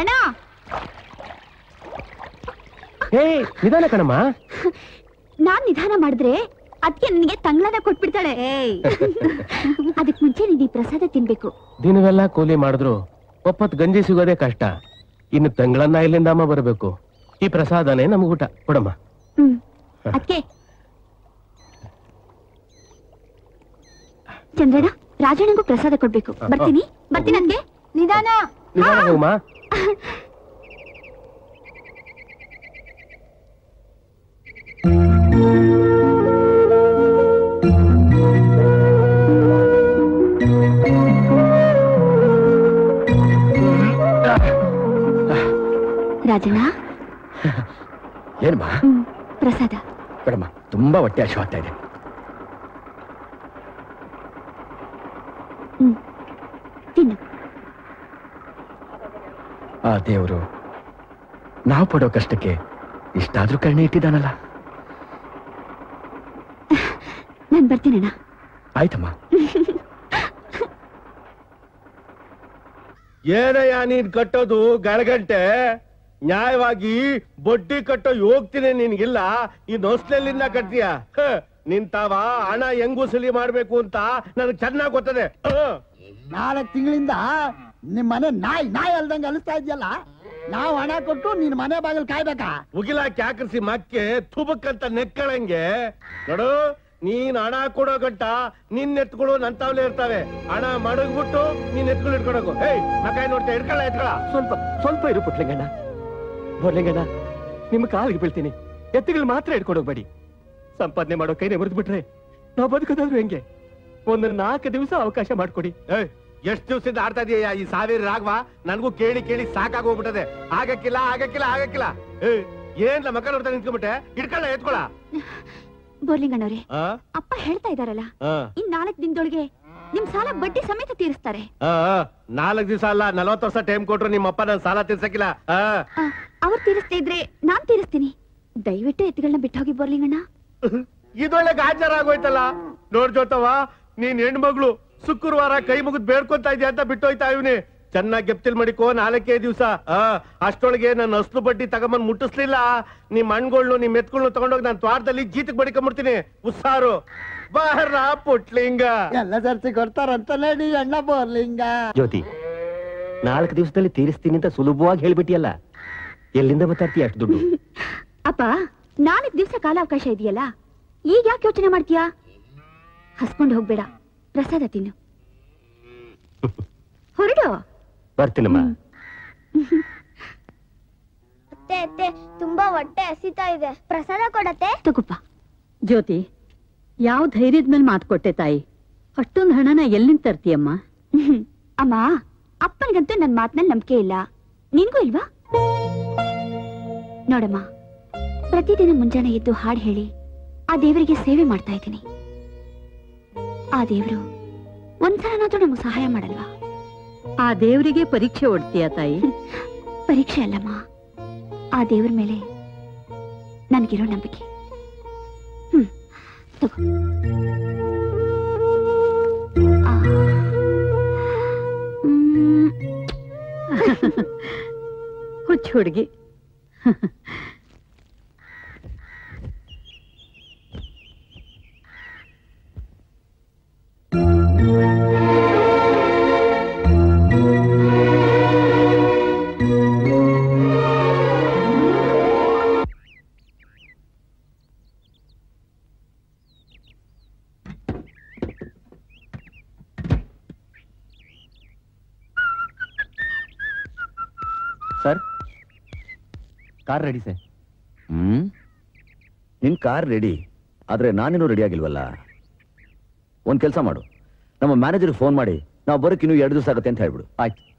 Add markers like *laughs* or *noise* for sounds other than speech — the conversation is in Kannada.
ಅಣ್ಣ. ಹೇ ನಿಧಾನ ಕಣಮ್ಮ. ನಾನ್ ನಿಧಾನ ಮಾಡಿದ್ರೆ ಅದಕ್ಕೆ ನನಗೆ ತಂಗ್ಳನ ಕೊಟ್ಬಿಡ್ತಾಳೆ. ಅದಕ್ ಮುಂಚೆ ನೀನ್ ಈ ಪ್ರಸಾದ ತಿನ್ಬೇಕು. ದಿನವೆಲ್ಲ ಕೂಲಿ ಮಾಡಿದ್ರು ಒಪ್ಪತ್ ಗಂಜಿ ಸಿಗೋದೇ ಕಷ್ಟ. ಇನ್ನು ತಂಗ್ಳನ್ನ ಇಲ್ಲಿಂದ ಅಮ್ಮ ಬರಬೇಕು. ಈ ಪ್ರಸಾದನೇ ನಮಗೂಟ ಕೊಡಮ್ಮ. ಹ್ಮ್. ಅದಕ್ಕೆ ಚಂದ್ರಣ್ಣ ರಾಜಣ್ಣಗೂ ಪ್ರಸಾದ ಕೊಡ್ಬೇಕು. ಬರ್ತೀನಿ. ಬರ್ತೀನಿ ಅದಕ್ಕೆ ನಿಧಾನ ನಿಧಾನ ಹೋಗಮ್ಮ ರಾಜಣ್ಣ ಏನಮ್ಮ ಪ್ರಸಾದ. ಬೇಡಮ್ಮ ತುಂಬಾ ಹೊಟ್ಟೆ ಹಸಿವಾಗ್ತಾ ಇದೆ. ತಿನ್ನು. ಆ ದೇವರು ನಾವು ಪಡೋ ಕಷ್ಟಕ್ಕೆ ಇಷ್ಟಾದ್ರೂ ಕರ್ಣೆ ಇಟ್ಟಿದ್ದಾನಲ್ಲ. ನಾನು ಬರ್ತೀನಣ್ಣ ಆಯ್ತಮ್ಮ. ಏನಯ್ಯ ನೀನ್ ಕಟ್ಟೋದು ಗಳಗಂಟೆ? ನ್ಯಾಯವಾಗಿ ಬಡ್ಡಿ ಕಟ್ಟೋ ಯೋಗ್ತಿನೇ ನಿನ್ಗಿಲ್ಲ. ಈ ನೊಸ್ಲೆಲ್ಲಿಂದ ಕಟ್ತೀಯ? ನಿನ್ ತಾವ ಹಣ ಹೆಂಗು ಸಲಿ ಮಾಡ್ಬೇಕು ಅಂತ ನನಗೆ ಚೆನ್ನಾಗ್ ಗೊತ್ತದೆ. ನಾಲ್ಕು ತಿಂಗಳಿಂದ ನಿಮ್ ಮನೆ ನಾಯಿ ನಾಯಿ ಅಲ್ದಂಗೆ ಅಲಿಸ್ತಾ ಇದೆಯಲ್ಲ? ನಾವ್ ಹಣ ಕೊಟ್ಟು ನಿನ್ ಮನೆ ಬಾಗಿಲ್ ಕಾಯ್ಬೇಕಾ? ಉಗಿಲ ಕ್ಯಾಕರಿಸಿ ಮಕ್ಕೆ ತುಬಕ್ಕಂತ ನೆಕ್ಕಳಂಗೆ. ನೋಡು ನೀನ್ ಹಣ ಕೊಡೋ ಗಂಟ ನಿನ್ ಎತ್ಗಳು ನಂತಾವ್ಲೆ ಇರ್ತಾವೆ. ಹಣ ಮಡಗ್ಬಿಟ್ಟು ನೀನ್ ಎತ್ಗಳು ಇಟ್ಕೊಡಕು ಏಯ್ ನಕಾಯಿ ನೋಡ್ತಾ ಇಟ್ಕೊಳ್ಳ ಎತ್ಕೊಳ ಸ್ವಲ್ಪ ಸ್ವಲ್ಪ ಇರು ಪುಟ್ಲಿಂಗಣ್ಣ. ಬೋರ್ಲಿಂಗಣ್ಣ ನಿಮ್ಮ ಕಾಲಿಗೆ ಬೀಳ್ತೀನಿ. ಎತ್ತುಗಳು ಮಾತ್ರ ಇಟ್ಕೊಂಡು ಹೋಗ್ಬೇಡಿ. ಸಂಪಾದನೆ ಮಾಡೋ ಕೈನೇ ಮುರಿದು ಬಿಟ್ರೆ ನಾವು ಬದುಕೋದಾದ್ರು ಹೆಂಗೆ? ಒಂದು ನಾಲ್ಕು ದಿವಸ ಅವಕಾಶ ಮಾಡ್ಕೊಡಿ. ಎಷ್ಟು ಎಷ್ಟ್ ದಿವಸದಿಂದ ಆಡ್ತಾ ಇದೀಯ ಈ ಸಾವಿರ ರಾಘವ? ನನ್ಗೂ ಕೇಳಿ ಕೇಳಿ ಸಾಕಾಗೋಗ್ಬಿಟ್ಟದೆ ಆಗಕ್ಕಿಲ್ಲ ಆಗಕ್ಕಿಲ್ಲ ಆಗಕ್ಕಿಲ್ಲ. ಏನ್ ಮಕ್ಕ ನೋಡ್ತಾ ನಿಂತ್ಕೊಂಡ್ಬಿಟ್ಟೆ? ಇಟ್ಕೊಳ್ಳ ಎತ್ಕೊಳ. ಬೋರ್ಲಿಂಗಣ್ಣವ್ರೆ ಅಪ್ಪ ಹೇಳ್ತಾ ಇದಾರಲ್ಲ ಇನ್ ನಾಲ್ಕ್ ದಿನದೊಳಗೆ ನಿಮ್ ಸಾಲ ಬಡ್ಡಿ ಸಮೇತ ತೀರಿಸ್ತಾರೆ. ನಾಲ್ಕ್ ದಿವಸ ಅಲ್ಲ ನಲವತ್ತು ವರ್ಷ ಟೈಮ್ ಕೊಟ್ರು ನಿಮ್ಮ ಅಪ್ಪ ನನ್ ಸಾಲ ತೀರ್ಸಕ್ಕಿಲ್ಲ. ಅವ್ರು ತೀರಿಸ್ತಾ ಇದ್ರೆ ನಾನ್ ತೀರಿಸ್ತೀನಿ. ದಯವಿಟ್ಟು ಎತ್ತುಗಳನ್ನ ಬಿಟ್ಟೋಗಿ ಬರ್ಲಿಂಗಣ್ಣ. *laughs* ಇದೊಳ್ಳೆ ಗಾಜರ ಆಗೋಯ್ತಲ್ಲ ನೋಡ್ ಜೋತವ ನೀನ್ ಹೆಣ್ಮಗ್ಳು ಶುಕ್ರವಾರ ಕೈ ಮುಗಿದ್ ಬೇಡ್ಕೊಂತ ಇದೆಯಾ ಅಂತ ಬಿಟ್ಟೋಯ್ತಾ ಇವನಿ. ಚೆನ್ನಾಗಿ ಗೆಪ್ತಿಲ್ ಮಡಿಕೋ ನಾಲ್ಕೇ ದಿವಸ. ಅಷ್ಟೊಳಗೆ ನನ್ನ ಅಸ್ಲು ಬಡ್ಡಿ ತಗೊಂಬಂದ್ ಮುಟ್ಟಿಸ್ಲಿಲ್ಲ. ನಿಮ್ ಮಣ್ಗಳ್ನು ನಿಮ್ ಎತ್ಗಳ್ನು ತಗೊಂಡೋಗಿ ನಾನು ತ್ವಾರದಲ್ಲಿ ಜೀತಕ್ ಬಡಿಕೊಂಡ್ಬಿಡ್ತೀನಿ ಉಸ್ಸಾರು ಬಾರ ಪುಟ್ಲಿಂಗ. ಎಲ್ಲ ಸರ್ತಿ ಕೊಡ್ತಾರಂತಲೇ ನೀ ಅಣ್ಣ ಬೋರ್ಲಿಂಗ ಜ್ಯೋತಿ ನಾಲ್ಕು ದಿವಸದಲ್ಲಿ ತೀರಿಸ್ತೀನಿ ಅಂತ ಸುಲಭವಾಗಿ ಹೇಳ್ಬಿಟ್ಟಿಯಲ್ಲ. ಎಲ್ಲಿಂದ ಮಾತಾಡ್ತೀಯ ಅಷ್ಟು ದುಡ್ಡು? *laughs* ಅಪ್ಪ ನಾಲ್ಕು ದಿವಸ ಕಾಲಾವಕಾಶ ಇದೆಯಲ್ಲ? ಈಗ ಯಾಕೆ ಯೋಚನೆ ಮಾಡ್ತೀಯಾ? ಹಸ್ಕೊಂಡು ಹೋಗ್ಬೇಡ. ಪ್ರಸಾದ ತಿನ್ನು. *laughs* ಹೊರಡು. ಬರ್ತೀನಮ್ಮ. *laughs* ಅತ್ತೆ ಅತ್ತೆ ತುಂಬಾ ಹೊಟ್ಟೆ ಹಸಿತಾ ಇದೆ. ಪ್ರಸಾದ ಕೊಡತ್ತೆ? ತಗೊಪ್ಪ. ಜ್ಯೋತಿ ಯಾವ ಧೈರ್ಯದ ಮೇಲೆ ಮಾತು ಕೊಟ್ಟೆ ತಾಯಿ? ಅಷ್ಟೊಂದು ಹಣನ ಎಲ್ಲಿಂದ ತರ್ತೀಯಮ್ಮ. ಅಮ್ಮ ಅಪ್ಪನಿಗಂತೂ ನನ್ ಮಾತಿನಲ್ಲಿ ನಂಬಿಕೆ ಇಲ್ಲ. ನಿನ್ಗೂ ಇಲ್ವಾ? ನೋಡಮ್ಮ ಪ್ರತಿದಿನ ಮುಂಜಾನೆ ಎದ್ದು ಹಾಡು ಹೇಳಿ ಆ ದೇವರಿಗೆ ಸೇವೆ ಮಾಡ್ತಾ ಇದ್ದೀನಿ. ಆ ದೇವರು ಒಂದ್ಸಲನಾದ್ರೂ ನಮಗೆ ಸಹಾಯ ಮಾಡಲ್ವಾ? ಆ ದೇವರಿಗೆ ಪರೀಕ್ಷೆ ಹೊಡ್ತೀಯ ತಾಯಿ? *laughs* ಪರೀಕ್ಷೆ ಅಲ್ಲಮ್ಮ ಆ ದೇವರ ಮೇಲೆ ನನಗಿರೋ ನಂಬಿಕೆ. ಹ್ಮ್ ತಗೋ. ಹುಚ್ಚ ಹುಡುಗಿ. *laughs* ಸರ್? Car ready sir. ಹ್ಮ್? ನಿನ್ ಕಾರ್ ರೆಡಿ ಆದ್ರೆ ನಾನೇನು ರೆಡಿ ಆಗಿಲ್ವಲ್ಲ? ಒಂದ್ ಕೆಲಸ ಮಾಡು. ನಮ್ಮ ಮ್ಯಾನೇಜರ್ ಫೋನ್ ಮಾಡಿ ನಾವು ಬರೋಕ್ ಇನ್ನು ಎರಡು ದಿವಸ ಆಗುತ್ತೆ ಅಂತ ಹೇಳ್ಬಿಡು. ಆಯ್ತು.